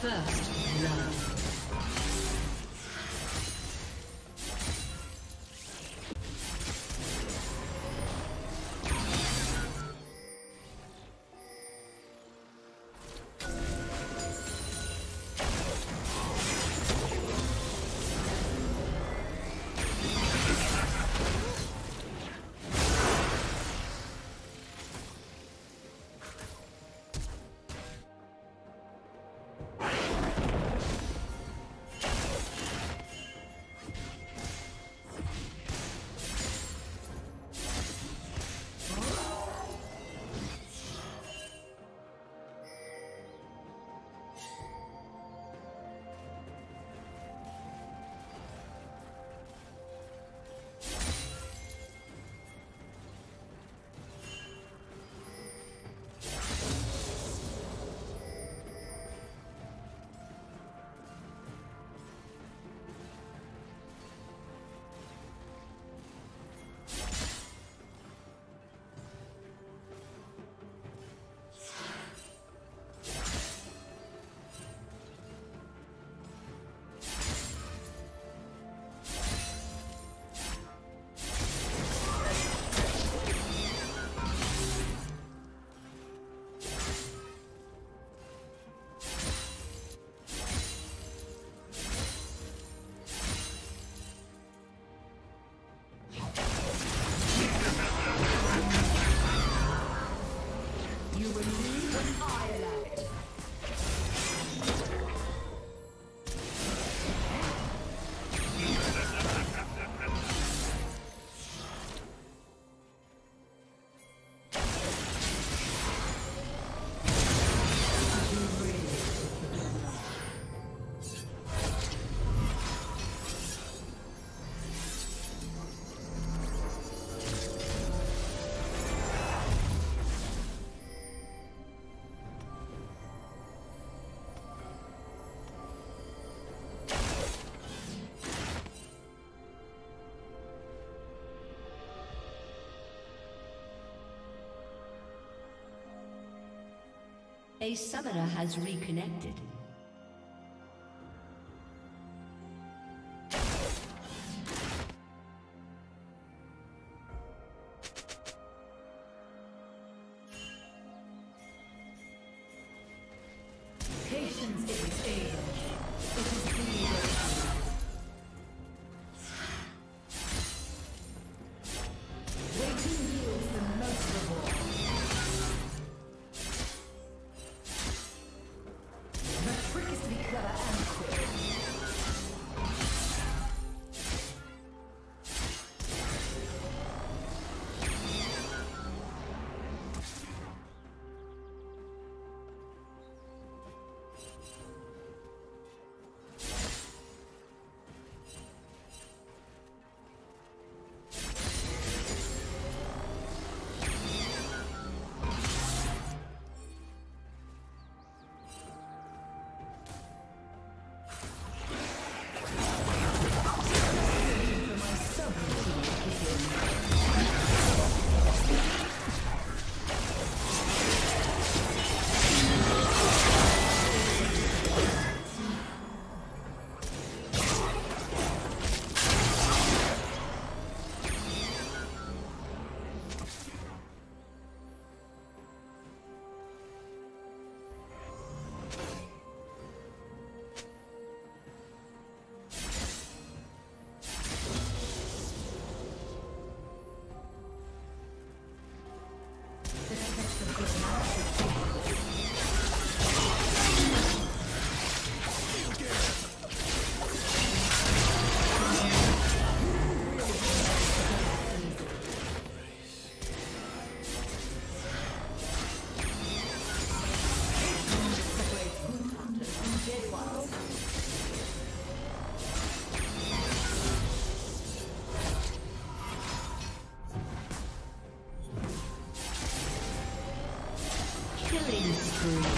First love. A summoner has reconnected. Patience is age. spree.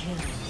Kill.